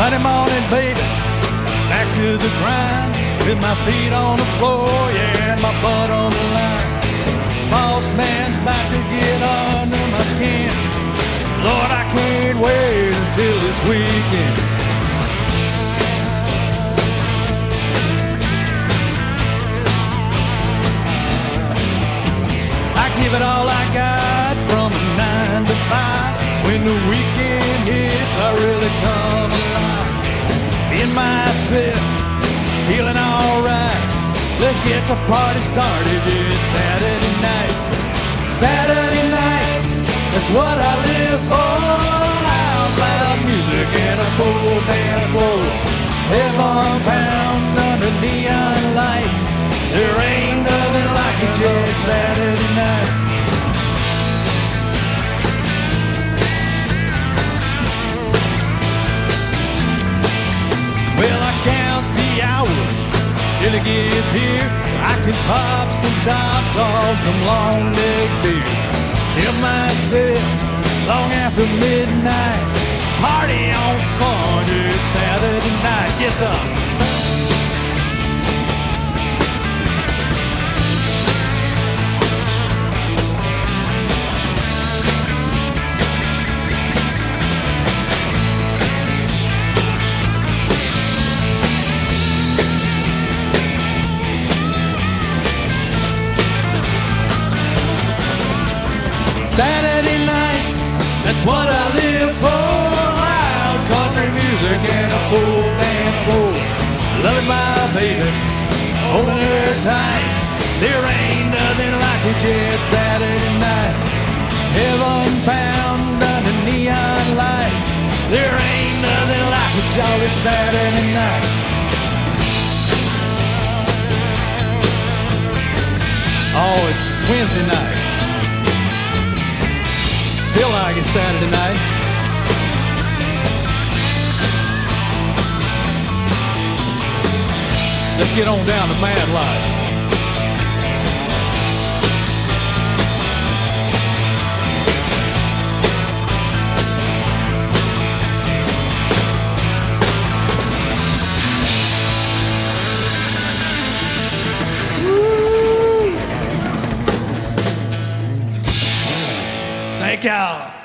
On in, baby, back to the grind. With my feet on the floor, yeah, and my butt on the line. Boss man's about to get under my skin. Lord, I can't wait until this weekend. I give it all I feeling alright. Let's get the party started. It's Saturday night. Saturday night, that's what I live for. Loud, loud music and a full floor. Heaven found under neon lights. There ain't nothing like it just Saturday it gets here. I can pop some tops off some long neck beer. Tell myself long after midnight, party on Sunday, Saturday night. Get up. That's what I live for. Loud country music and a full dance floor. Loving my baby, holding her tight. There ain't nothing like it yet Saturday night. Heaven found under neon light. There ain't nothing like it, y'all. Saturday night. Oh, it's Wednesday night. Like it's Saturday night. Let's get on down to Madlife. Y'all.